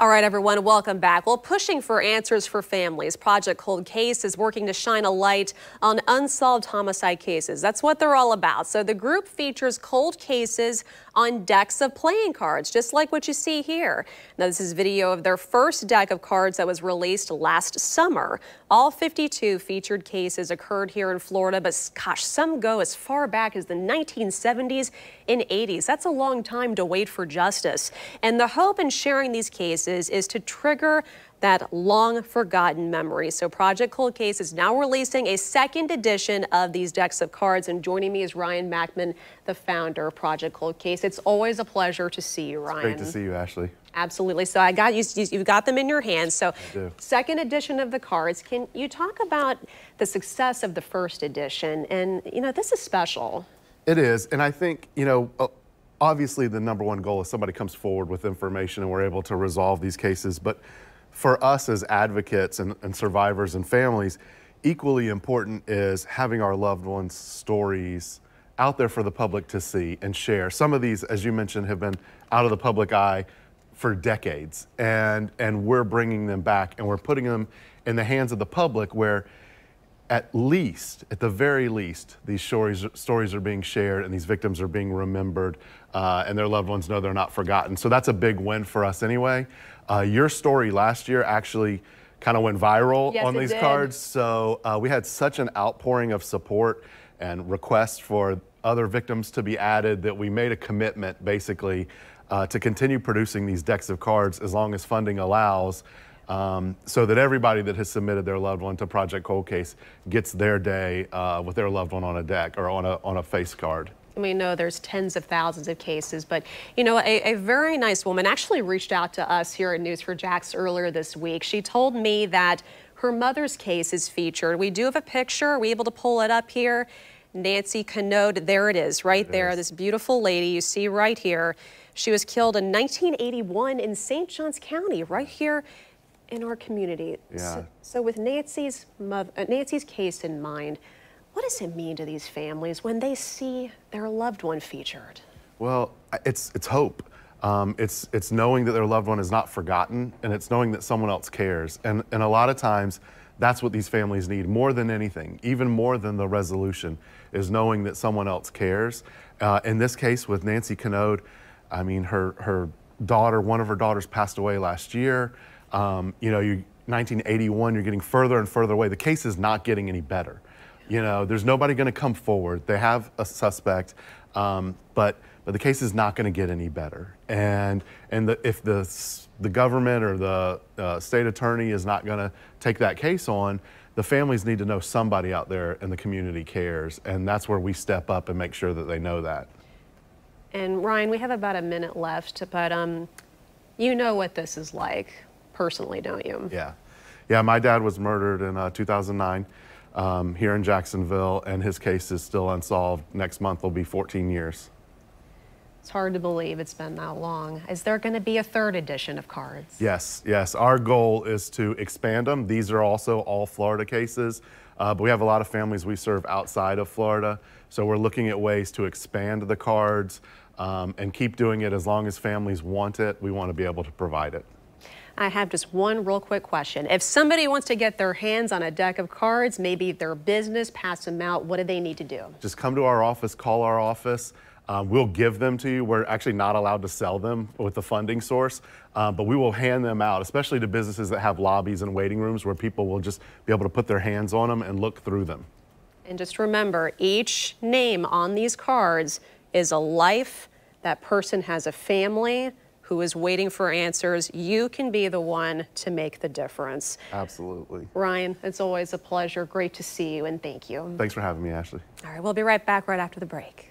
All right, everyone, welcome back. Well, pushing for answers for families, Project Cold Case is working to shine a light on unsolved homicide cases. That's what they're all about. So the group features cold cases on decks of playing cards, just like what you see here. Now, this is video of their first deck of cards that was released last summer. All 52 featured cases occurred here in Florida, but gosh, some go as far back as the 1970s and 80s. That's a long time to wait for justice. And the hope in sharing these cases cases is to trigger that long forgotten memory. So Project Cold Case is now releasing a second edition of these decks of cards. And joining me is Ryan Backmann, the founder of Project Cold Case. It's always a pleasure to see you, Ryan. It's great to see you, Ashley. Absolutely. So I got you, you've got them in your hands. So second edition of the cards. Can you talk about the success of the first edition? And, you know, this is special. It is. And I think, you know, obviously the number one goal is somebody comes forward with information and we're able to resolve these cases. But for us as advocates and, and survivors and families, equally important is having our loved ones' stories out there for the public to see and share. Some of these, as you mentioned, have been out of the public eye for decades, and and we're bringing them back and we're putting them in the hands of the public where at least, at the very least, these stories, stories are being shared and these victims are being remembered uh, and their loved ones know they're not forgotten. So that's a big win for us anyway. Uh, your story last year actually kind of went viral yes, on these did. cards. So uh, we had such an outpouring of support and requests for other victims to be added that we made a commitment basically uh, to continue producing these decks of cards as long as funding allows um, so that everybody that has submitted their loved one to Project Cold Case gets their day uh, with their loved one on a deck or on a, on a face card. We know there's tens of thousands of cases, but you know, a, a, very nice woman actually reached out to us here at News4JAX earlier this week. She told me that her mother's case is featured. We do have a picture. Are we able to pull it up here? Nancy Canode, there it is, right it there. Is. This beautiful lady you see right here. She was killed in 1981 in St. Johns County, right here in our community. Yeah. So, so with Nancy's, mother, uh, Nancy's case in mind, what does it mean to these families when they see their loved one featured? Well, it's, it's hope. Um, it's, it's knowing that their loved one is not forgotten, and it's knowing that someone else cares. And, and a lot of times, that's what these families need more than anything, even more than the resolution, is knowing that someone else cares. Uh, in this case with Nancy Canode, I mean, her, her daughter, one of her daughters passed away last year. Um, you know, you 1981, you're getting further and further away. The case is not getting any better. You know, there's nobody going to come forward. They have a suspect, um, but but the case is not going to get any better. And and the, if the the government or the uh, state attorney is not going to take that case on, the families need to know somebody out there in the community cares, and that's where we step up and make sure that they know that. And Ryan, we have about a minute left, but um, you know what this is like personally, don't you? Yeah. Yeah, my dad was murdered in uh, 2009 um, here in Jacksonville, and his case is still unsolved. Next month will be 14 years. It's hard to believe it's been that long. Is there going to be a third edition of cards? Yes, yes. Our goal is to expand them. These are also all Florida cases, uh, but we have a lot of families we serve outside of Florida. So we're looking at ways to expand the cards um, and keep doing it as long as families want it. We want to be able to provide it. I have just one real quick question. If somebody wants to get their hands on a deck of cards, maybe their business, pass them out, what do they need to do? Just come to our office, call our office. Uh, we'll give them to you. We're actually not allowed to sell them with the funding source, uh, but we will hand them out, especially to businesses that have lobbies and waiting rooms where people will just be able to put their hands on them and look through them. And just remember, each name on these cards is a life. That person has a family who is waiting for answers, you can be the one to make the difference. Absolutely. Ryan, it's always a pleasure. Great to see you, and thank you. Thanks for having me, Ashley. All right, we'll be right back right after the break.